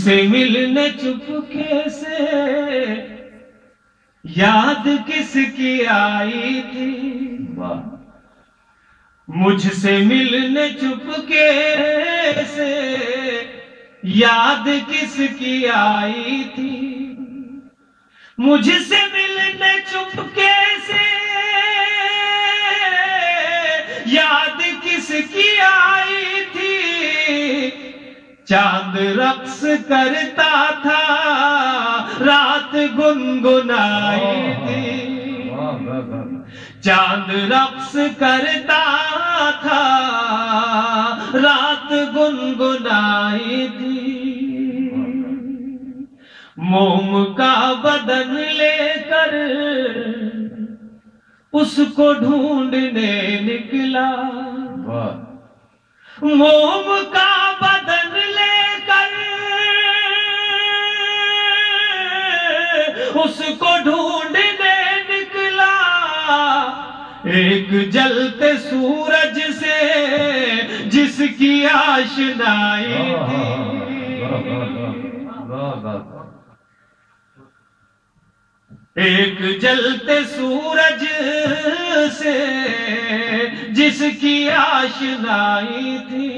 से मिलने चुपके से याद किसकी आई थी? मुझसे मिलने चुपके से याद किसकी आई थी? मुझसे मिलने चुपके से याद किसकी आई थी? चाँद रक्स करता था रात गुनगुनाई थी। चाँद रक्स करता था रात गुनगुनाई थी। मोम का बदन लेकर उसको ढूँढने निकला। मोम का बदन उसको ढूँढने निकला। एक जलते सूरज से जिसकी आशनाई थी। एक जलते सूरज से जिसकी आशनाई थी।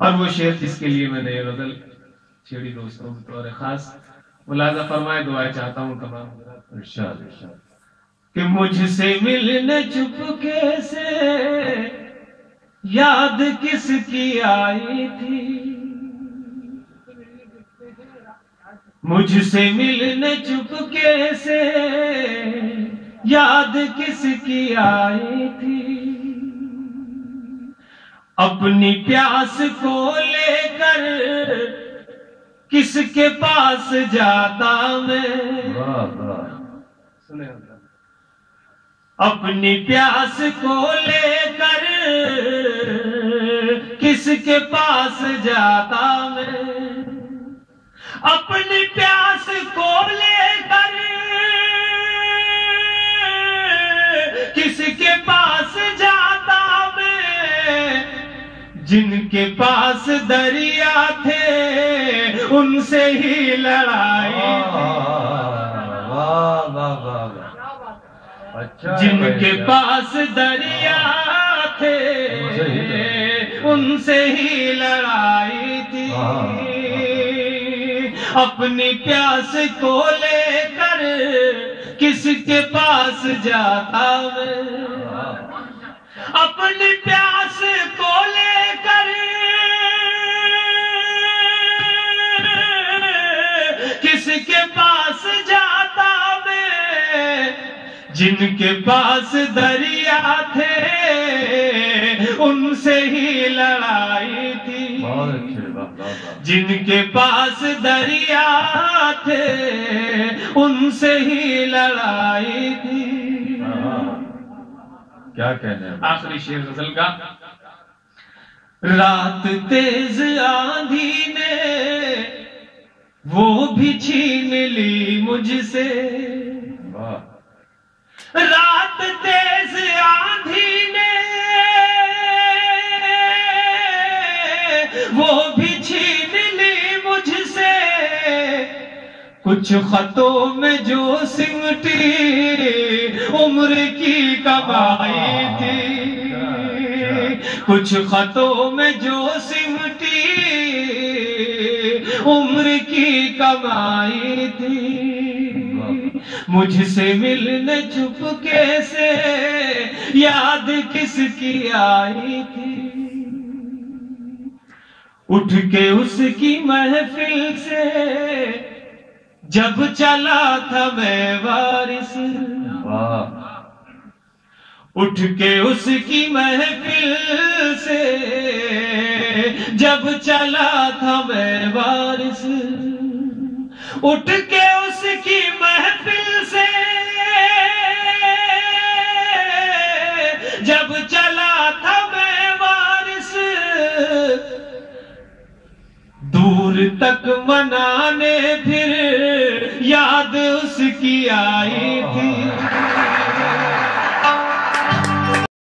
और वो शेर जिसके लिए मैंने ये गज़ल छेड़ी दोस्तों बतौर खास मुलाजा फरमाए दुआएँ चाहता हूँ तमाम कि मुझसे मिलने चुपके से याद किसकी आई थी? मुझसे मिलने चुपके से याद किसकी आई थी? अपनी प्यास को लेकर किसके पास जाता मैं? वाह वाह। सुने अपनी प्यास को लेकर किसके पास जाता मैं? अपनी प्यास जिनके पास दरिया थे उनसे ही लड़ाई वाह वाह वाह वाह। अच्छा जिनके पास दरिया थे उनसे ही लड़ाई। थी। अपनी प्यास को लेकर किसके पास जाता मैं जिनके पास दरिया थे उनसे ही लड़ाई थी। जिनके पास दरिया थे उनसे ही लड़ाई थी। क्या कहने हैं? आखिरी शेर गज़ल का। रात तेज आंधी ने वो भी छीन ली मुझसे। वाह। रात तेज आंधी ने वो भी छीन ली मुझसे। कुछ खतों में जो सिमटी, उम्र की कमाई थी। कुछ खतों में जो सिमटी, उम्र की कमाई थी। मुझसे मिलने चुपके से याद किसकी आई थी? उठ के उसकी महफिल से, जब चला था मैं वारिस। उठ के उसकी महफिल से, जब चला था मैं वारिस। उठ के उसकी महफिल से। जब चला था मैं वारिस, दूर तक मनाने फिर याद उसकी आई थी।